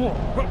我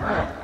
Wow.